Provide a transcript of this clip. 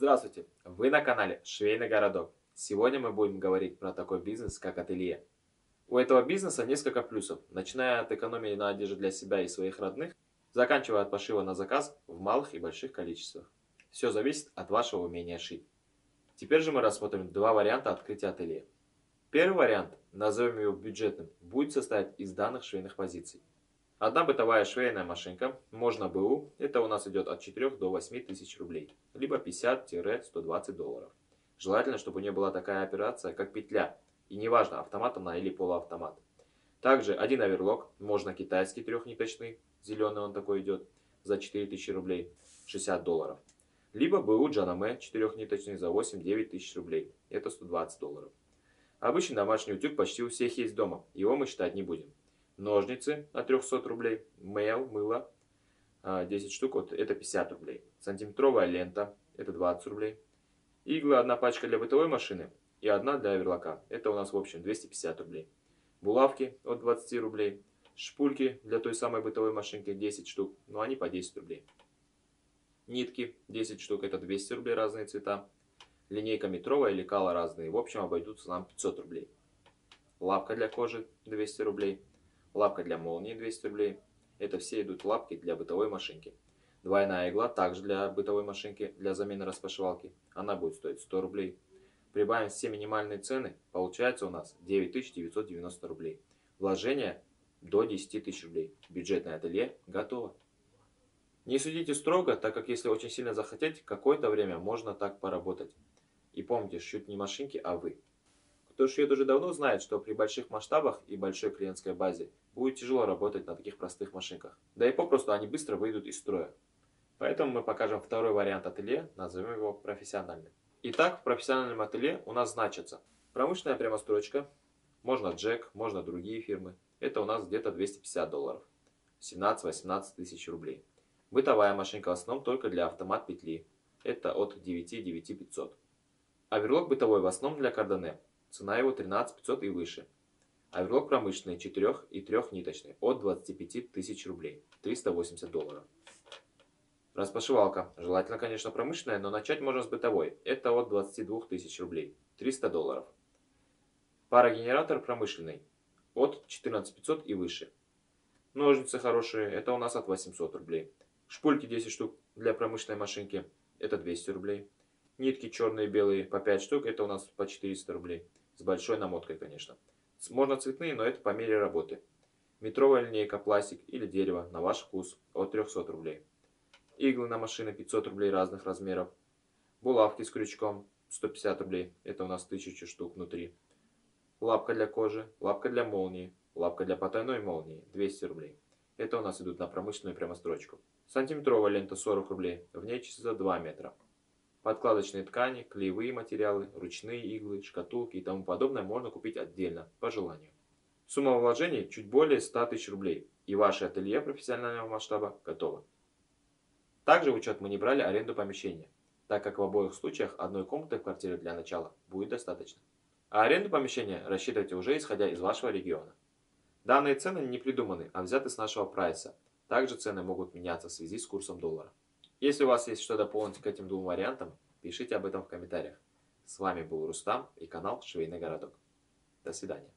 Здравствуйте! Вы на канале Швейный городок. Сегодня мы будем говорить про такой бизнес, как ателье. У этого бизнеса несколько плюсов, начиная от экономии на одежде для себя и своих родных, заканчивая от пошива на заказ в малых и больших количествах. Все зависит от вашего умения шить. Теперь же мы рассмотрим два варианта открытия ателье. Первый вариант, назовем его бюджетным, будет состоять из данных швейных позиций. Одна бытовая швейная машинка, можно БУ, это у нас идет от 4 до 8 тысяч рублей, либо 50-120 долларов. Желательно, чтобы у нее была такая операция, как петля, и неважно, автомат она или полуавтомат. Также один оверлок, можно китайский трехниточный, зеленый он такой идет, за 4000 рублей, 60 долларов. Либо БУ Джанаме четырехниточный за 8-9 тысяч рублей, это 120 долларов. Обычный домашний утюг почти у всех есть дома, его мы считать не будем ножницы от 300 рублей, мейл, мыло 10 а, штук, вот это 50 рублей, сантиметровая лента, это 20 рублей, иглы одна пачка для бытовой машины и одна для оверлока, это у нас в общем 250 рублей, булавки от 20 рублей, шпульки для той самой бытовой машинки 10 штук, но они по 10 рублей, нитки 10 штук, это 200 рублей разные цвета, линейка метровая или кала разные, в общем обойдутся нам 500 рублей, лапка для кожи 200 рублей, Лапка для молнии 200 рублей. Это все идут лапки для бытовой машинки. Двойная игла также для бытовой машинки, для замены распашивалки. Она будет стоить 100 рублей. Прибавим все минимальные цены, получается у нас 9990 рублей. Вложение до 10 тысяч рублей. Бюджетное ателье готово. Не судите строго, так как если очень сильно захотеть, какое-то время можно так поработать. И помните, шьют не машинки, а вы. Кто шьет уже давно знает, что при больших масштабах и большой клиентской базе будет тяжело работать на таких простых машинках. Да и попросту они быстро выйдут из строя. Поэтому мы покажем второй вариант ателье, назовем его профессиональным. Итак, в профессиональном ателье у нас значится промышленная прямострочка, можно джек, можно другие фирмы. Это у нас где-то 250 долларов, 17-18 тысяч рублей. Бытовая машинка в основном только для автомат петли. Это от 9-9500. Оверлок бытовой в основном для кардане. Цена его 13 500 и выше. Оверлок промышленный 4 и 3 ниточный от 25 тысяч рублей, 380 долларов. Распашивалка. Желательно, конечно, промышленная, но начать можно с бытовой. Это от 22 тысяч рублей, 300 долларов. Парогенератор промышленный от 14 500 и выше. Ножницы хорошие, это у нас от 800 рублей. Шпульки 10 штук для промышленной машинки, это 200 рублей. Нитки черные и белые по 5 штук, это у нас по 400 рублей. С большой намоткой, конечно. Можно цветные, но это по мере работы. Метровая линейка, пластик или дерево, на ваш вкус, от 300 рублей. Иглы на машины 500 рублей разных размеров. Булавки с крючком 150 рублей, это у нас 1000 штук внутри. Лапка для кожи, лапка для молнии, лапка для потайной молнии 200 рублей. Это у нас идут на промышленную прямострочку. Сантиметровая лента 40 рублей, в ней числится 2 метра. Подкладочные ткани, клеевые материалы, ручные иглы, шкатулки и тому подобное можно купить отдельно, по желанию. Сумма вложений чуть более 100 тысяч рублей, и ваше ателье профессионального масштаба готово. Также в учет мы не брали аренду помещения, так как в обоих случаях одной комнаты в квартире для начала будет достаточно. А аренду помещения рассчитывайте уже исходя из вашего региона. Данные цены не придуманы, а взяты с нашего прайса. Также цены могут меняться в связи с курсом доллара. Если у вас есть что дополнить к этим двум вариантам, пишите об этом в комментариях. С вами был Рустам и канал Швейный городок. До свидания.